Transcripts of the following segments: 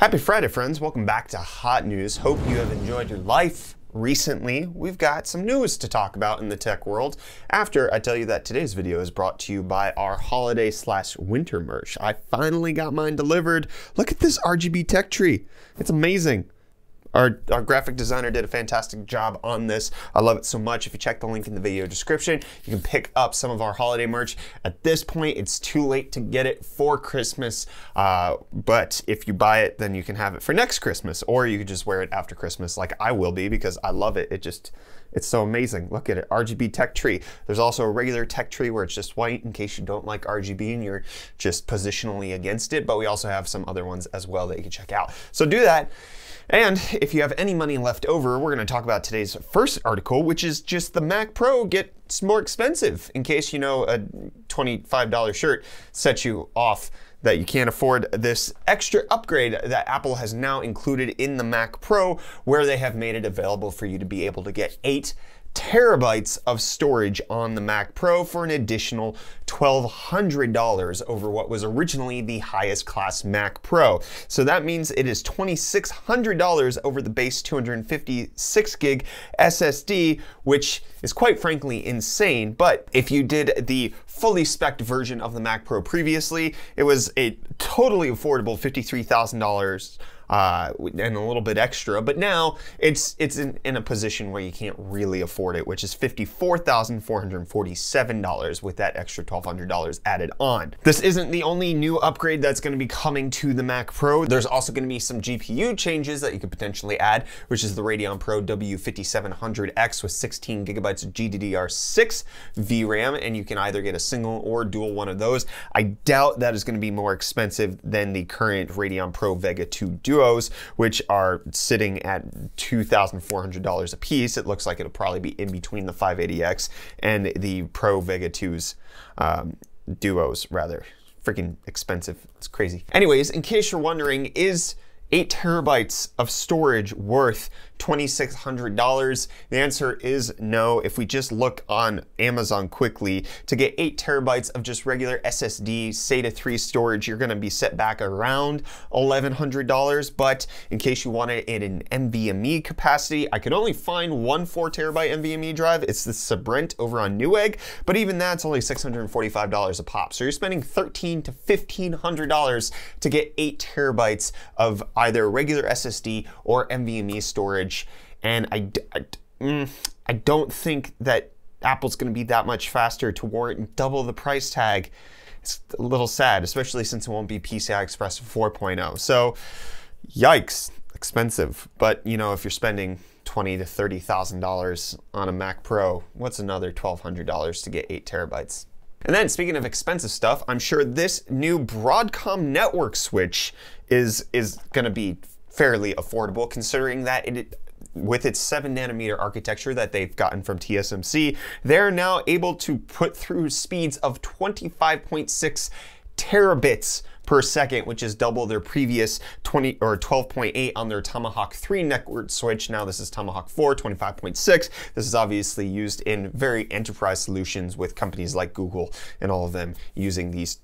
Happy Friday, friends. Welcome back to Hot News. Hope you have enjoyed your life recently. We've got some news to talk about in the tech world after I tell you that today's video is brought to you by our holiday slash winter merch. I finally got mine delivered. Look at this RGB tech tree. It's amazing. Our, our graphic designer did a fantastic job on this. I love it so much. If you check the link in the video description, you can pick up some of our holiday merch. At this point, it's too late to get it for Christmas, uh, but if you buy it, then you can have it for next Christmas, or you could just wear it after Christmas like I will be because I love it. It just, it's so amazing. Look at it, RGB tech tree. There's also a regular tech tree where it's just white in case you don't like RGB and you're just positionally against it, but we also have some other ones as well that you can check out. So do that. And if you have any money left over, we're going to talk about today's first article, which is just the Mac Pro gets more expensive. In case you know a $25 shirt sets you off that you can't afford this extra upgrade that Apple has now included in the Mac Pro, where they have made it available for you to be able to get eight terabytes of storage on the Mac Pro for an additional $1,200 over what was originally the highest class Mac Pro. So that means it is $2,600 over the base 256 gig SSD, which is quite frankly insane. But if you did the fully spec version of the Mac Pro previously, it was a totally affordable $53,000 uh, and a little bit extra. But now it's it's in, in a position where you can't really afford it, which is $54,447 with that extra $1,200 added on. This isn't the only new upgrade that's going to be coming to the Mac Pro. There's also going to be some GPU changes that you could potentially add, which is the Radeon Pro W5700X with 16 gigabytes of GDDR6 VRAM, and you can either get a single or dual one of those. I doubt that is going to be more expensive than the current Radeon Pro Vega 2 Duo duos, which are sitting at $2,400 a piece. It looks like it'll probably be in between the 580X and the Pro Vega 2's um, duos, rather. Freaking expensive. It's crazy. Anyways, in case you're wondering, is 8 terabytes of storage worth $2,600? The answer is no. If we just look on Amazon quickly, to get 8 terabytes of just regular SSD SATA 3 storage, you're going to be set back around $1,100. But in case you want it in an NVMe capacity, I could only find one 4 terabyte NVMe drive. It's the Sabrent over on Newegg, but even that's only $645 a pop. So you're spending $1,300 to $1,500 to get 8 terabytes of either regular SSD or NVMe storage. And I, I, mm, I don't think that Apple's going to be that much faster to warrant double the price tag. It's a little sad, especially since it won't be PCI Express 4.0. So, yikes, expensive. But you know, if you're spending twenty to thirty thousand dollars on a Mac Pro, what's another twelve hundred dollars to get eight terabytes? And then speaking of expensive stuff, I'm sure this new Broadcom network switch is is going to be fairly affordable considering that it with its 7 nanometer architecture that they've gotten from TSMC, they're now able to put through speeds of 25.6 terabits per second, which is double their previous 20 or 12.8 on their Tomahawk 3 network switch. Now this is Tomahawk 4, 25.6. This is obviously used in very enterprise solutions with companies like Google and all of them using these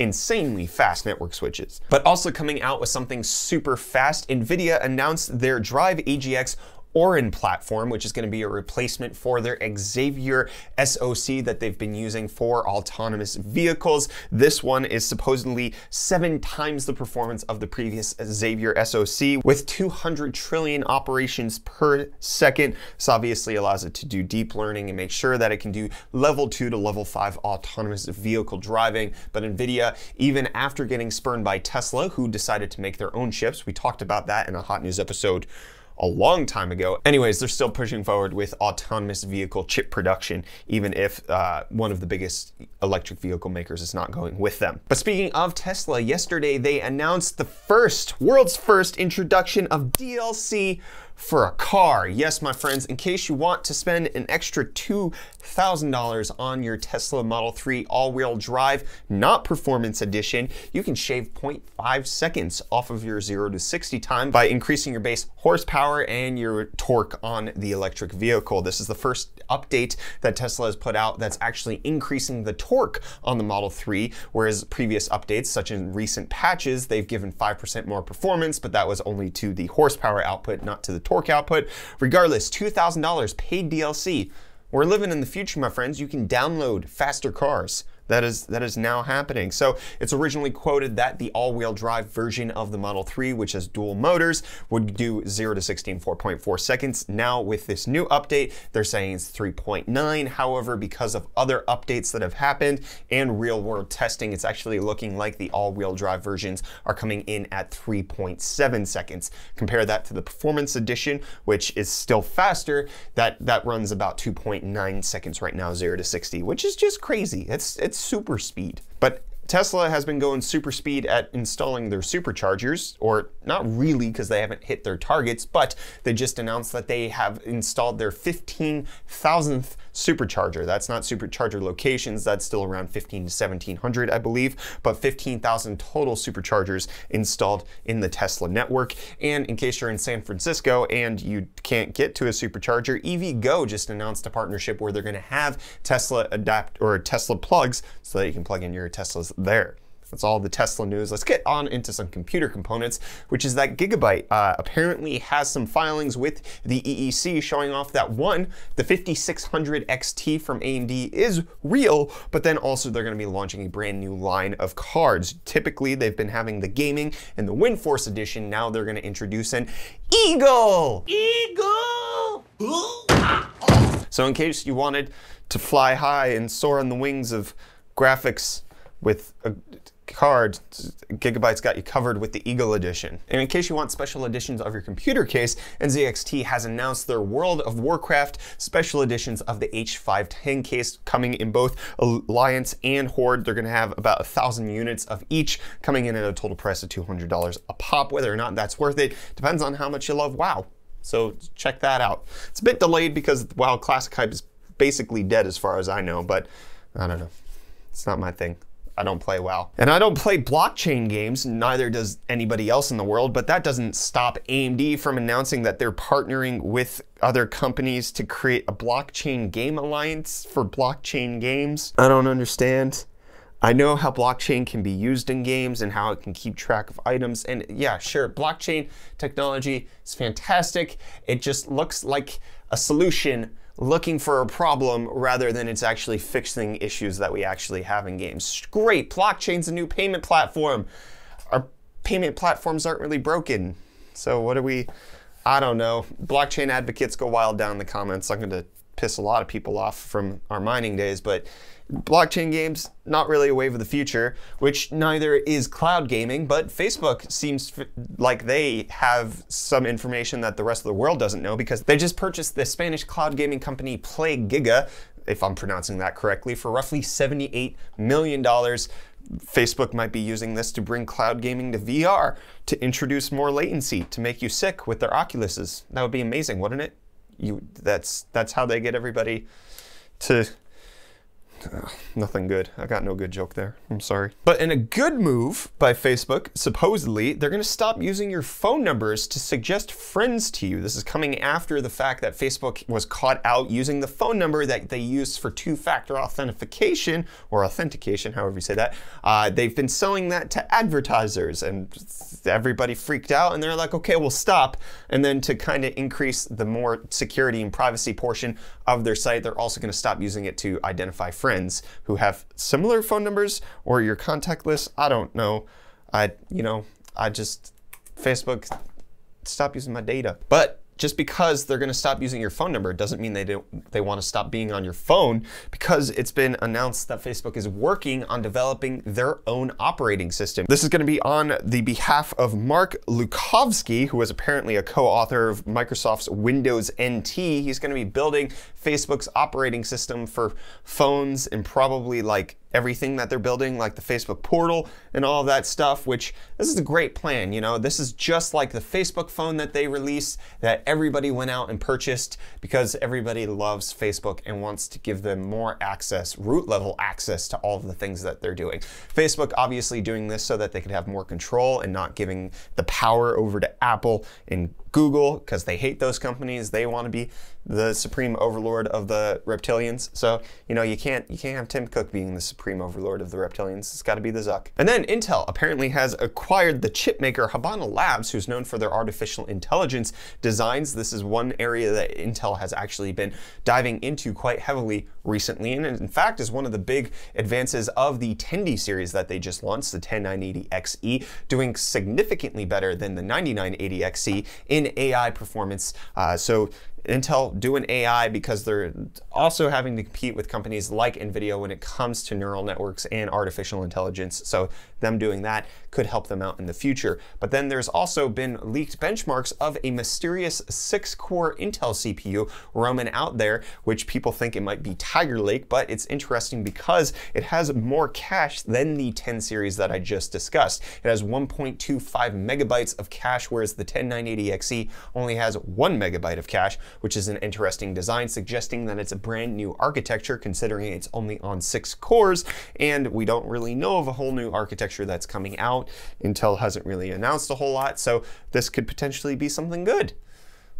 insanely fast network switches. But also coming out with something super fast, NVIDIA announced their Drive AGX Orin platform, which is going to be a replacement for their Xavier SoC that they've been using for autonomous vehicles. This one is supposedly seven times the performance of the previous Xavier SoC with 200 trillion operations per second. This obviously allows it to do deep learning and make sure that it can do level two to level five autonomous vehicle driving. But NVIDIA, even after getting spurned by Tesla, who decided to make their own chips, we talked about that in a hot news episode a long time ago. Anyways, they're still pushing forward with autonomous vehicle chip production, even if uh, one of the biggest electric vehicle makers is not going with them. But speaking of Tesla, yesterday they announced the first, world's first introduction of DLC for a car. Yes, my friends, in case you want to spend an extra $2,000 on your Tesla Model 3 all-wheel drive, not performance edition, you can shave 0.5 seconds off of your 0 to 60 time by increasing your base horsepower and your torque on the electric vehicle. This is the first update that Tesla has put out that's actually increasing the torque on the Model 3, whereas previous updates, such as recent patches, they've given 5% more performance, but that was only to the horsepower output, not to the torque output. Regardless, $2,000 paid DLC. We're living in the future, my friends. You can download faster cars that is that is now happening. So it's originally quoted that the all-wheel drive version of the Model 3, which has dual motors, would do 0 to 16 4.4 seconds. Now with this new update, they're saying it's 3.9. However, because of other updates that have happened and real-world testing, it's actually looking like the all-wheel drive versions are coming in at 3.7 seconds. Compare that to the Performance Edition, which is still faster. That that runs about 2.9 seconds right now, 0 to 60, which is just crazy. It's it's super speed. But Tesla has been going super speed at installing their superchargers, or not really because they haven't hit their targets, but they just announced that they have installed their 15,000th supercharger. That's not supercharger locations, that's still around 15 to 1700, I believe, but 15,000 total superchargers installed in the Tesla network. And in case you're in San Francisco and you can't get to a supercharger, EVgo just announced a partnership where they're going to have Tesla adapt or Tesla plugs so that you can plug in your Teslas there. That's all the Tesla news. Let's get on into some computer components, which is that Gigabyte uh, apparently has some filings with the EEC showing off that one, the 5600 XT from AMD is real, but then also they're going to be launching a brand new line of cards. Typically, they've been having the gaming and the WindForce edition. Now they're going to introduce an Eagle. Eagle. so in case you wanted to fly high and soar on the wings of graphics with a card, Gigabyte's got you covered with the Eagle Edition. And in case you want special editions of your computer case, NZXT has announced their World of Warcraft special editions of the H510 case coming in both Alliance and Horde. They're gonna have about a thousand units of each coming in at a total price of $200 a pop. Whether or not that's worth it depends on how much you love WoW. So check that out. It's a bit delayed because WoW Classic hype is basically dead as far as I know, but I don't know. It's not my thing. I don't play WoW. And I don't play blockchain games, neither does anybody else in the world, but that doesn't stop AMD from announcing that they're partnering with other companies to create a blockchain game alliance for blockchain games. I don't understand. I know how blockchain can be used in games and how it can keep track of items. And yeah, sure, blockchain technology is fantastic. It just looks like a solution looking for a problem rather than it's actually fixing issues that we actually have in games. Great, blockchain's a new payment platform. Our payment platforms aren't really broken. So what do we, I don't know. Blockchain advocates go wild down in the comments. I'm going to piss a lot of people off from our mining days, but blockchain games not really a wave of the future which neither is cloud gaming but facebook seems like they have some information that the rest of the world doesn't know because they just purchased the spanish cloud gaming company PlayGiga if i'm pronouncing that correctly for roughly 78 million dollars Facebook might be using this to bring cloud gaming to VR, to introduce more latency, to make you sick with their Oculuses. That would be amazing, wouldn't it? You that's that's how they get everybody to nothing good. I got no good joke there. I'm sorry. But in a good move by Facebook, supposedly, they're going to stop using your phone numbers to suggest friends to you. This is coming after the fact that Facebook was caught out using the phone number that they use for two-factor authentication, or authentication, however you say that. Uh, they've been selling that to advertisers, and everybody freaked out, and they're like, okay, we'll stop. And then to kind of increase the more security and privacy portion of their site, they're also going to stop using it to identify friends who have similar phone numbers or your contact list. I don't know. I, you know, I just, Facebook, stop using my data. But just because they're going to stop using your phone number doesn't mean they don't they want to stop being on your phone because it's been announced that Facebook is working on developing their own operating system. This is going to be on the behalf of Mark Lucovsky, who is apparently a co-author of Microsoft's Windows NT. He's going to be building Facebook's operating system for phones and probably like everything that they're building, like the Facebook portal and all that stuff, which this is a great plan. You know, this is just like the Facebook phone that they released that everybody went out and purchased because everybody loves Facebook and wants to give them more access, root level access to all of the things that they're doing. Facebook obviously doing this so that they could have more control and not giving the power over to Apple and Google because they hate those companies. They want to be the supreme overlord of the reptilians. So, you know, you can't you can't have Tim Cook being the supreme overlord of the reptilians. It's got to be the Zuck. And then Intel apparently has acquired the chip maker Habana Labs, who's known for their artificial intelligence designs. This is one area that Intel has actually been diving into quite heavily recently, and in fact is one of the big advances of the 10D series that they just launched, the 10980XE, doing significantly better than the 9980XE in AI performance. Uh, so Intel doing AI because they're also having to compete with companies like NVIDIA when it comes to neural networks and artificial intelligence. So them doing that could help them out in the future. But then there's also been leaked benchmarks of a mysterious six core Intel CPU roaming out there, which people think it might be Tiger Lake, but it's interesting because it has more cache than the 10 series that I just discussed. It has 1.25 megabytes of cache, whereas the 10980XE only has one megabyte of cache, which is an interesting design, suggesting that it's a brand new architecture considering it's only on six cores, and we don't really know of a whole new architecture that's coming out. Intel hasn't really announced a whole lot, so this could potentially be something good.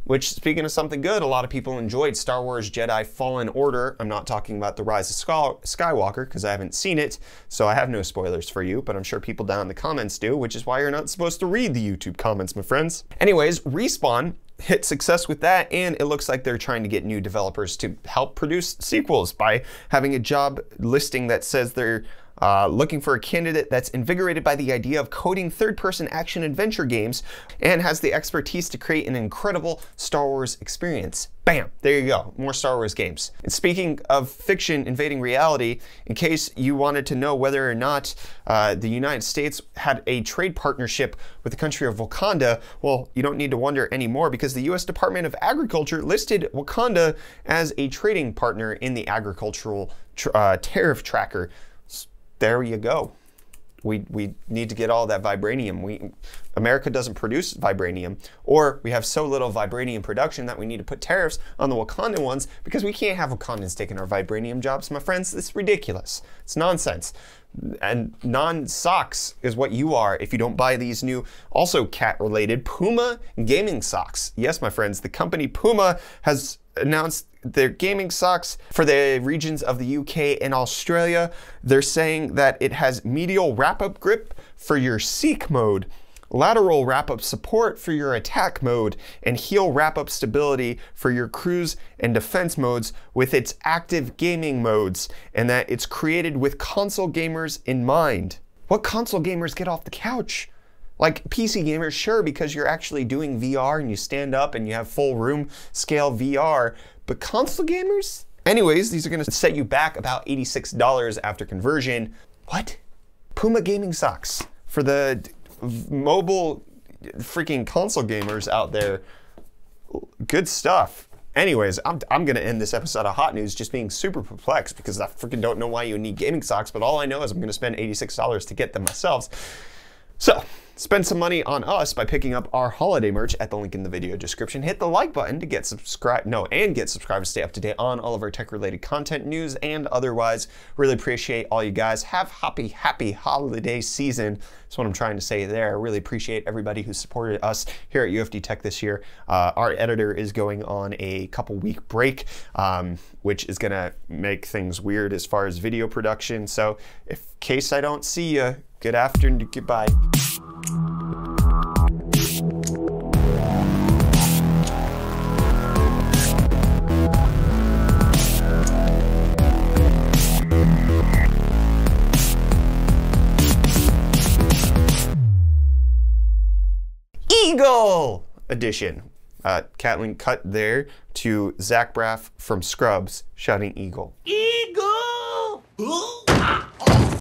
Which, speaking of something good, a lot of people enjoyed Star Wars Jedi Fallen Order. I'm not talking about The Rise of Skywalker because I haven't seen it, so I have no spoilers for you, but I'm sure people down in the comments do, which is why you're not supposed to read the YouTube comments, my friends. Anyways, Respawn hit success with that, and it looks like they're trying to get new developers to help produce sequels by having a job listing that says they're uh, looking for a candidate that's invigorated by the idea of coding third person action adventure games and has the expertise to create an incredible Star Wars experience. Bam! There you go. More Star Wars games. And speaking of fiction invading reality, in case you wanted to know whether or not uh, the United States had a trade partnership with the country of Wakanda, well, you don't need to wonder anymore because the U.S. Department of Agriculture listed Wakanda as a trading partner in the agricultural tr uh, tariff tracker there you go. We, we need to get all that vibranium. We, America doesn't produce vibranium, or we have so little vibranium production that we need to put tariffs on the Wakandan ones because we can't have Wakandans taking our vibranium jobs, my friends. It's ridiculous. It's nonsense. And non socks is what you are if you don't buy these new, also cat related Puma gaming socks. Yes, my friends, the company Puma has announced their gaming socks for the regions of the UK and Australia. They're saying that it has medial wrap up grip for your seek mode, lateral wrap up support for your attack mode, and heel wrap up stability for your cruise and defense modes with its active gaming modes, and that it's created with console gamers in mind. What console gamers get off the couch? Like PC gamers, sure, because you're actually doing VR and you stand up and you have full room scale VR, but console gamers? Anyways, these are gonna set you back about $86 after conversion. What? Puma gaming socks for the mobile freaking console gamers out there. Good stuff. Anyways, I'm, I'm to end this episode of Hot News just being super perplexed because I freaking don't know why you need gaming socks, but all I know is I'm to spend $86 to get them myself. So, Spend some money on us by picking up our holiday merch at the link in the video description. Hit the like button to get subscribed, no, and get subscribed to stay up to date on all of our tech related content news and otherwise. Really appreciate all you guys. Have happy, happy holiday season. That's what I'm trying to say there. Really appreciate everybody who supported us here at UFD Tech this year. Uh, our editor is going on a couple week break, um, which is going to make things weird as far as video production. So, in case I don't see you, good afternoon, goodbye. Eagle edition. Uh, Catlin cut there to Zach Braff from Scrubs shouting Eagle. Eagle! Ooh.